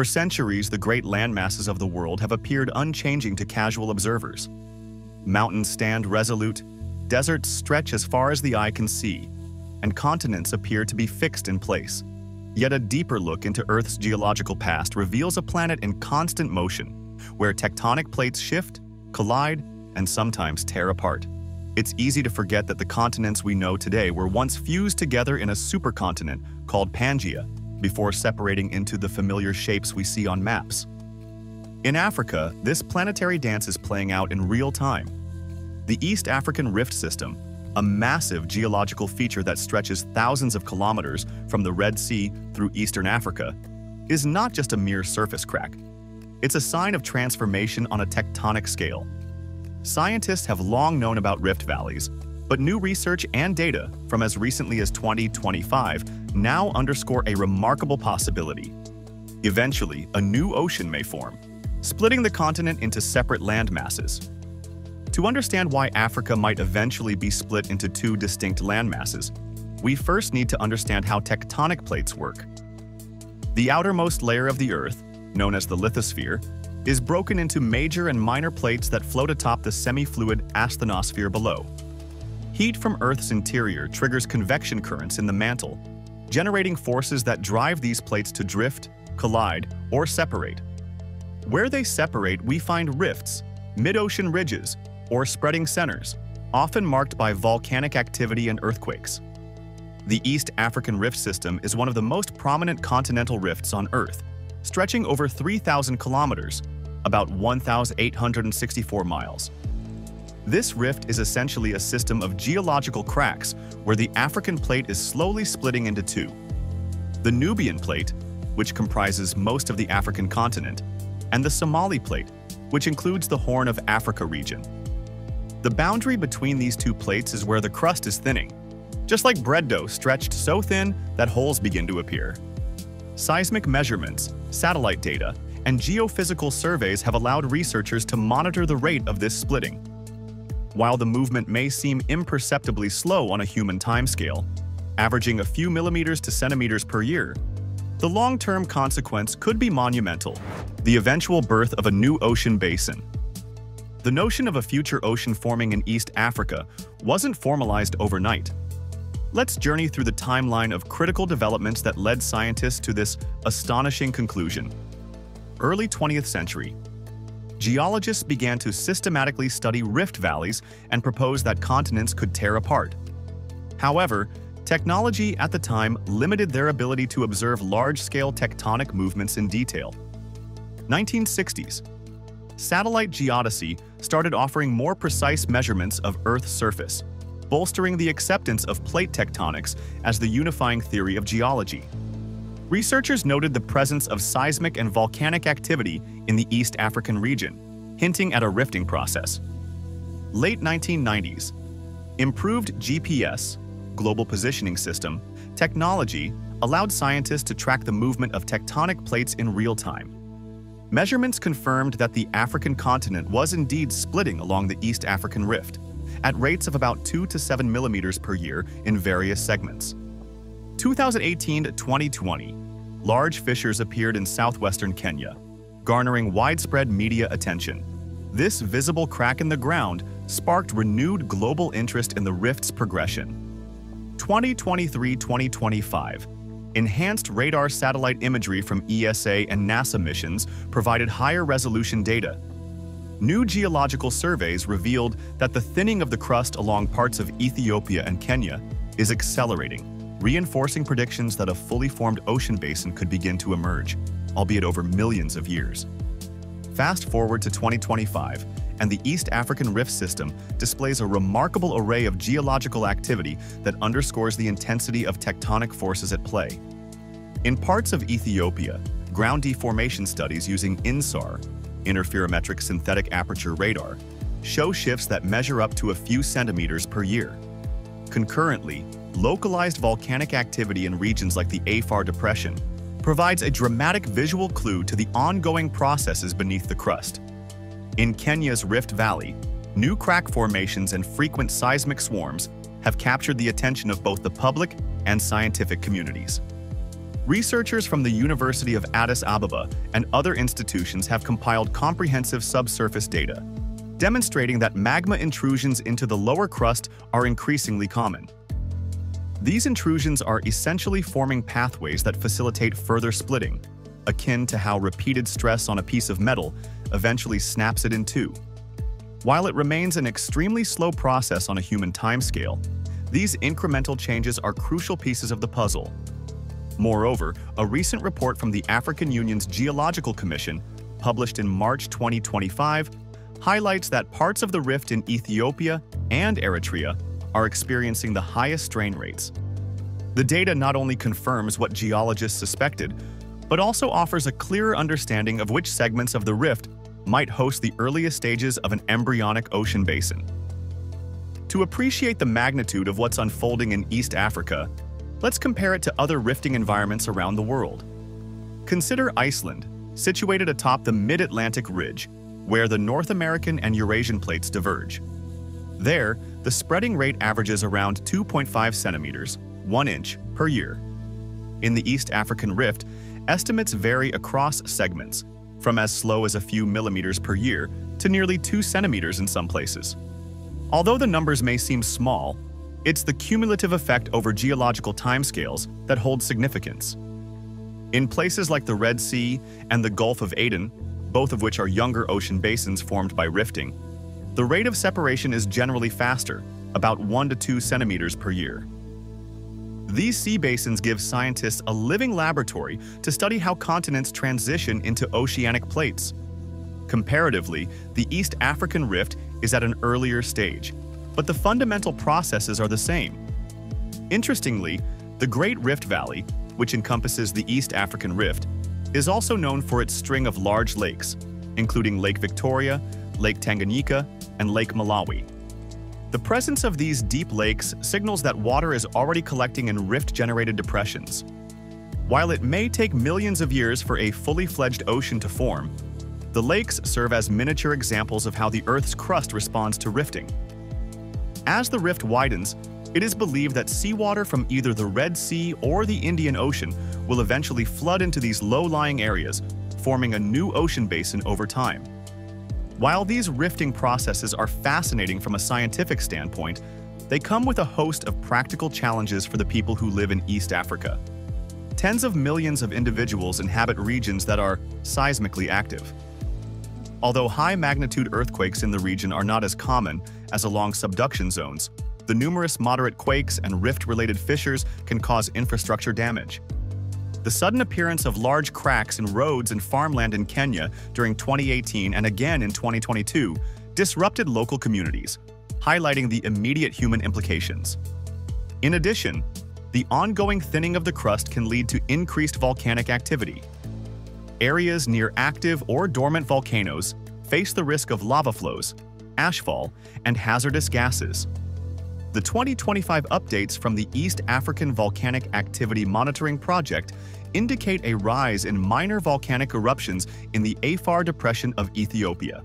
For centuries, the great landmasses of the world have appeared unchanging to casual observers. Mountains stand resolute, deserts stretch as far as the eye can see, and continents appear to be fixed in place. Yet a deeper look into Earth's geological past reveals a planet in constant motion, where tectonic plates shift, collide, and sometimes tear apart. It's easy to forget that the continents we know today were once fused together in a supercontinent called Pangaea, before separating into the familiar shapes we see on maps. In Africa, this planetary dance is playing out in real time. The East African Rift System, a massive geological feature that stretches thousands of kilometers from the Red Sea through eastern Africa, is not just a mere surface crack. It's a sign of transformation on a tectonic scale. Scientists have long known about rift valleys, but new research and data from as recently as 2025 now underscore a remarkable possibility. Eventually, a new ocean may form, splitting the continent into separate land masses. To understand why Africa might eventually be split into two distinct landmasses, we first need to understand how tectonic plates work. The outermost layer of the Earth, known as the lithosphere, is broken into major and minor plates that float atop the semi-fluid asthenosphere below. Heat from Earth's interior triggers convection currents in the mantle, generating forces that drive these plates to drift, collide, or separate. Where they separate, we find rifts, mid-ocean ridges, or spreading centers, often marked by volcanic activity and earthquakes. The East African Rift System is one of the most prominent continental rifts on Earth, stretching over 3,000 kilometers, about 1,864 miles. This rift is essentially a system of geological cracks where the African plate is slowly splitting into two. The Nubian plate, which comprises most of the African continent, and the Somali plate, which includes the Horn of Africa region. The boundary between these two plates is where the crust is thinning, just like bread dough stretched so thin that holes begin to appear. Seismic measurements, satellite data, and geophysical surveys have allowed researchers to monitor the rate of this splitting. While the movement may seem imperceptibly slow on a human timescale, averaging a few millimeters to centimeters per year, the long-term consequence could be monumental, the eventual birth of a new ocean basin. The notion of a future ocean forming in East Africa wasn't formalized overnight. Let's journey through the timeline of critical developments that led scientists to this astonishing conclusion. Early 20th century, geologists began to systematically study rift valleys and propose that continents could tear apart. However, technology at the time limited their ability to observe large-scale tectonic movements in detail. 1960s. Satellite geodesy started offering more precise measurements of Earth's surface, bolstering the acceptance of plate tectonics as the unifying theory of geology. Researchers noted the presence of seismic and volcanic activity in the East African region, hinting at a rifting process. Late 1990s. Improved GPS, Global Positioning System, technology allowed scientists to track the movement of tectonic plates in real time. Measurements confirmed that the African continent was indeed splitting along the East African Rift, at rates of about 2 to 7 millimeters per year in various segments. 2018 to 2020, large fissures appeared in southwestern Kenya, garnering widespread media attention. This visible crack in the ground sparked renewed global interest in the rift's progression. 2023-2025, enhanced radar satellite imagery from ESA and NASA missions provided higher resolution data. New geological surveys revealed that the thinning of the crust along parts of Ethiopia and Kenya is accelerating, reinforcing predictions that a fully formed ocean basin could begin to emerge, albeit over millions of years. Fast forward to 2025, and the East African Rift System displays a remarkable array of geological activity that underscores the intensity of tectonic forces at play. In parts of Ethiopia, ground deformation studies using INSAR, Interferometric Synthetic Aperture Radar, show shifts that measure up to a few centimeters per year. Concurrently, localized volcanic activity in regions like the Afar Depression provides a dramatic visual clue to the ongoing processes beneath the crust. In Kenya's Rift Valley, new crack formations and frequent seismic swarms have captured the attention of both the public and scientific communities. researchers from the University of Addis Ababa and other institutions have compiled comprehensive subsurface data, demonstrating that magma intrusions into the lower crust are increasingly common. These intrusions are essentially forming pathways that facilitate further splitting, akin to how repeated stress on a piece of metal eventually snaps it in two. While it remains an extremely slow process on a human timescale, these incremental changes are crucial pieces of the puzzle. Moreover, a recent report from the African Union's Geological Commission, published in March 2025, highlights that parts of the rift in Ethiopia and Eritrea are experiencing the highest strain rates. The data not only confirms what geologists suspected, but also offers a clearer understanding of which segments of the rift might host the earliest stages of an embryonic ocean basin. To appreciate the magnitude of what's unfolding in East Africa, let's compare it to other rifting environments around the world. Consider Iceland, situated atop the Mid-Atlantic Ridge, where the North American and Eurasian plates diverge. There, the spreading rate averages around 2.5 centimeters, 1 inch, per year. In the East African Rift, estimates vary across segments, from as slow as a few millimeters per year to nearly 2 centimeters in some places. Although the numbers may seem small, it's the cumulative effect over geological timescales that holds significance. In places like the Red Sea and the Gulf of Aden, both of which are younger ocean basins formed by rifting, the rate of separation is generally faster, about 1 to 2 centimeters per year. These sea basins give scientists a living laboratory to study how continents transition into oceanic plates. Comparatively, the East African Rift is at an earlier stage, but the fundamental processes are the same. Interestingly, the Great Rift Valley, which encompasses the East African Rift, is also known for its string of large lakes, including Lake Victoria, Lake Tanganyika, and Lake Malawi. The presence of these deep lakes signals that water is already collecting in rift-generated depressions. While it may take millions of years for a fully fledged ocean to form, the lakes serve as miniature examples of how the Earth's crust responds to rifting. As the rift widens, it is believed that seawater from either the Red Sea or the Indian Ocean will eventually flood into these low-lying areas, forming a new ocean basin over time. While these rifting processes are fascinating from a scientific standpoint, they come with a host of practical challenges for the people who live in East Africa. Tens of millions of individuals inhabit regions that are seismically active. Although high-magnitude earthquakes in the region are not as common as along subduction zones, the numerous moderate quakes and rift-related fissures can cause infrastructure damage. The sudden appearance of large cracks in roads and farmland in Kenya during 2018 and again in 2022 disrupted local communities, highlighting the immediate human implications. In addition, the ongoing thinning of the crust can lead to increased volcanic activity, areas near active or dormant volcanoes face the risk of lava flows, ashfall, and hazardous gases. The 2025 updates from the East African Volcanic Activity Monitoring Project indicate a rise in minor volcanic eruptions in the Afar Depression of Ethiopia.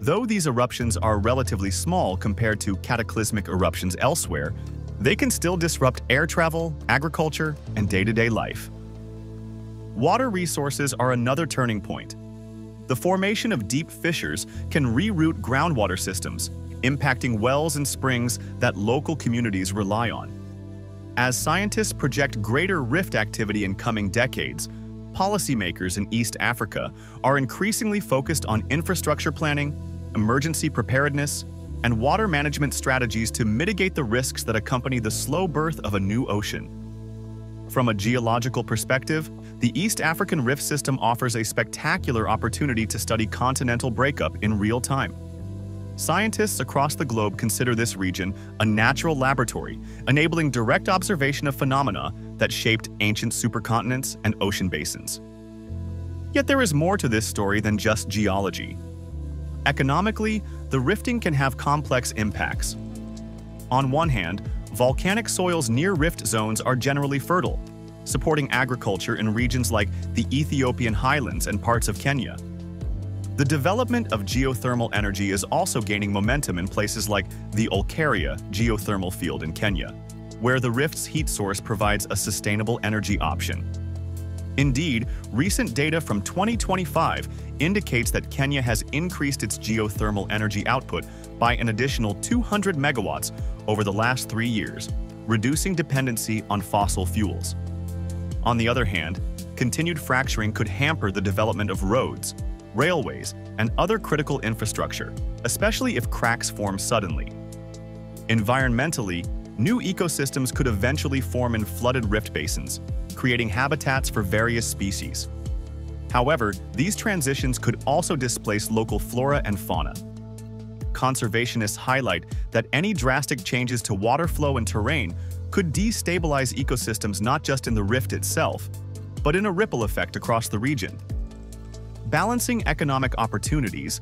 Though these eruptions are relatively small compared to cataclysmic eruptions elsewhere, they can still disrupt air travel, agriculture, and day-to-day -day life. Water resources are another turning point. The formation of deep fissures can reroute groundwater systems, impacting wells and springs that local communities rely on. As scientists project greater rift activity in coming decades, policymakers in East Africa are increasingly focused on infrastructure planning, emergency preparedness, and water management strategies to mitigate the risks that accompany the slow birth of a new ocean. From a geological perspective, the East African Rift System offers a spectacular opportunity to study continental breakup in real time. Scientists across the globe consider this region a natural laboratory, enabling direct observation of phenomena that shaped ancient supercontinents and ocean basins. Yet there is more to this story than just geology. Economically, the rifting can have complex impacts. On one hand, volcanic soils near rift zones are generally fertile, supporting agriculture in regions like the Ethiopian highlands and parts of Kenya. The development of geothermal energy is also gaining momentum in places like the Olkaria geothermal field in Kenya. where the rift's heat source provides a sustainable energy option. Indeed, recent data from 2025 indicates that Kenya has increased its geothermal energy output by an additional 200 megawatts over the last three years, reducing dependency on fossil fuels. On the other hand, continued fracturing could hamper the development of roads, railways, and other critical infrastructure, especially if cracks form suddenly. Environmentally, new ecosystems could eventually form in flooded rift basins, creating habitats for various species. However, these transitions could also displace local flora and fauna. Conservationists highlight that any drastic changes to water flow and terrain could destabilize ecosystems not just in the rift itself, but in a ripple effect across the region. Balancing economic opportunities,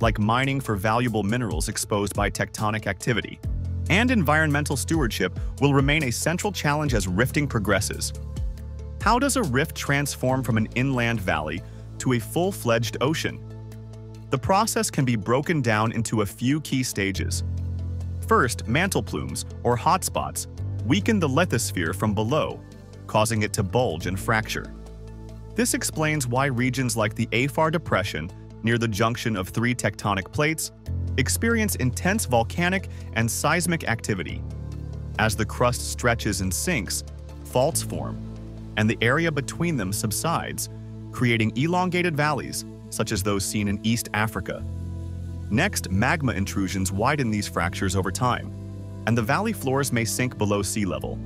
like mining for valuable minerals exposed by tectonic activity, and environmental stewardship will remain a central challenge as rifting progresses. How does a rift transform from an inland valley to a full-fledged ocean? The process can be broken down into a few key stages. First, mantle plumes, or hotspots, weaken the lithosphere from below, causing it to bulge and fracture. This explains why regions like the Afar Depression, near the junction of three tectonic plates, experience intense volcanic and seismic activity. As the crust stretches and sinks, faults form, and the area between them subsides, creating elongated valleys, such as those seen in East Africa. Next, magma intrusions widen these fractures over time, and the valley floors may sink below sea level.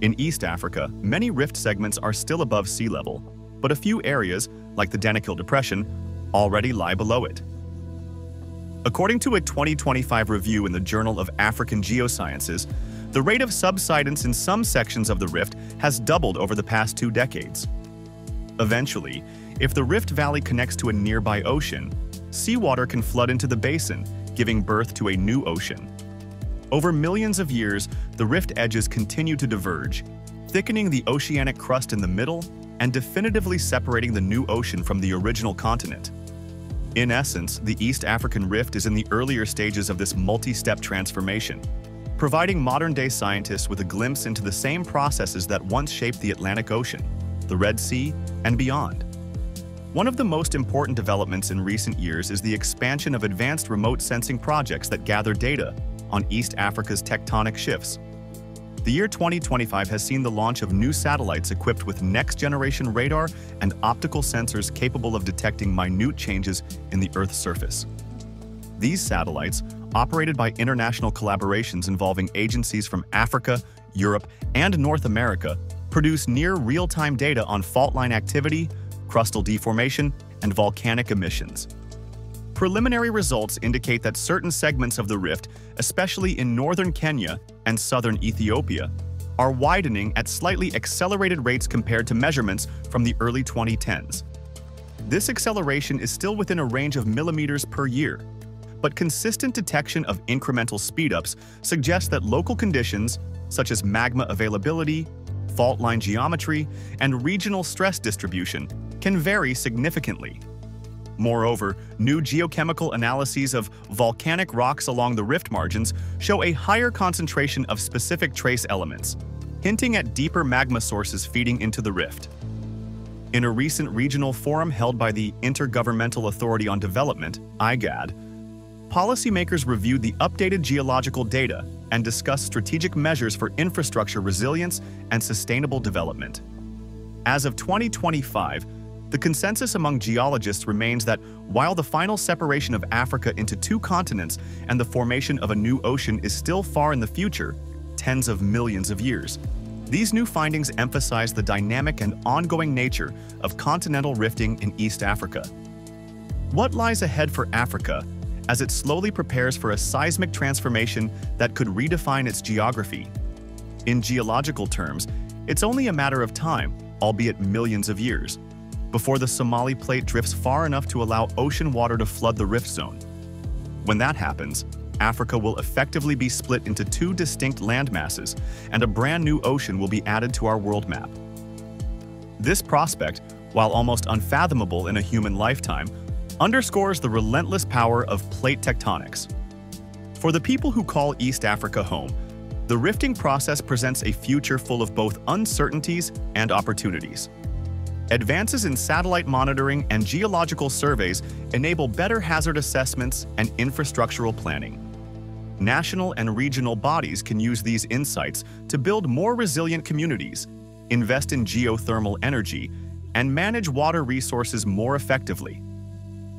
In East Africa, many rift segments are still above sea level, but a few areas, like the Danakil Depression, already lie below it. According to a 2025 review in the Journal of African Geosciences, the rate of subsidence in some sections of the rift has doubled over the past two decades. Eventually, if the Rift Valley connects to a nearby ocean, seawater can flood into the basin, giving birth to a new ocean. Over millions of years, the rift edges continue to diverge, thickening the oceanic crust in the middle and definitively separating the new ocean from the original continent. In essence, the East African Rift is in the earlier stages of this multi-step transformation, providing modern-day scientists with a glimpse into the same processes that once shaped the Atlantic Ocean, the Red Sea, and beyond. One of the most important developments in recent years is the expansion of advanced remote sensing projects that gather data on East Africa's tectonic shifts, the year 2025 has seen the launch of new satellites equipped with next-generation radar and optical sensors capable of detecting minute changes in the Earth's surface. These satellites, operated by international collaborations involving agencies from Africa, Europe, and North America, produce near real-time data on fault line activity, crustal deformation, and volcanic emissions. Preliminary results indicate that certain segments of the rift, especially in northern Kenya and southern Ethiopia, are widening at slightly accelerated rates compared to measurements from the early 2010s. This acceleration is still within a range of millimeters per year, but consistent detection of incremental speedups suggests that local conditions, such as magma availability, fault line geometry, and regional stress distribution, can vary significantly. Moreover, new geochemical analyses of volcanic rocks along the rift margins show a higher concentration of specific trace elements, hinting at deeper magma sources feeding into the rift. In a recent regional forum held by the Intergovernmental Authority on Development, IGAD, policymakers reviewed the updated geological data and discussed strategic measures for infrastructure resilience and sustainable development. As of 2025, the consensus among geologists remains that while the final separation of Africa into two continents and the formation of a new ocean is still far in the future, tens of millions of years, these new findings emphasize the dynamic and ongoing nature of continental rifting in East Africa. What lies ahead for Africa as it slowly prepares for a seismic transformation that could redefine its geography? In geological terms, it's only a matter of time, albeit millions of years, before the Somali plate drifts far enough to allow ocean water to flood the rift zone. When that happens, Africa will effectively be split into two distinct landmasses, and a brand new ocean will be added to our world map. This prospect, while almost unfathomable in a human lifetime, underscores the relentless power of plate tectonics. For the people who call East Africa home, the rifting process presents a future full of both uncertainties and opportunities. Advances in satellite monitoring and geological surveys enable better hazard assessments and infrastructural planning. National and regional bodies can use these insights to build more resilient communities, invest in geothermal energy, and manage water resources more effectively.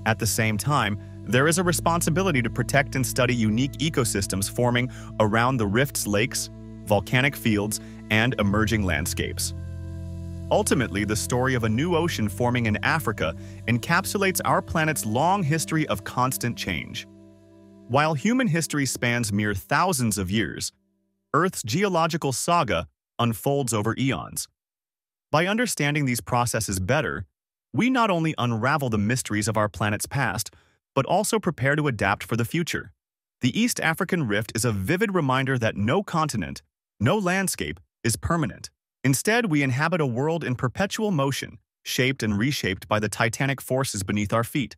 At the same time, there is a responsibility to protect and study unique ecosystems forming around the rift's lakes, volcanic fields, and emerging landscapes. Ultimately, the story of a new ocean forming in Africa encapsulates our planet's long history of constant change. While human history spans mere thousands of years, Earth's geological saga unfolds over eons. By understanding these processes better, we not only unravel the mysteries of our planet's past, but also prepare to adapt for the future. The East African Rift is a vivid reminder that no continent, no landscape, is permanent. Instead, we inhabit a world in perpetual motion, shaped and reshaped by the titanic forces beneath our feet.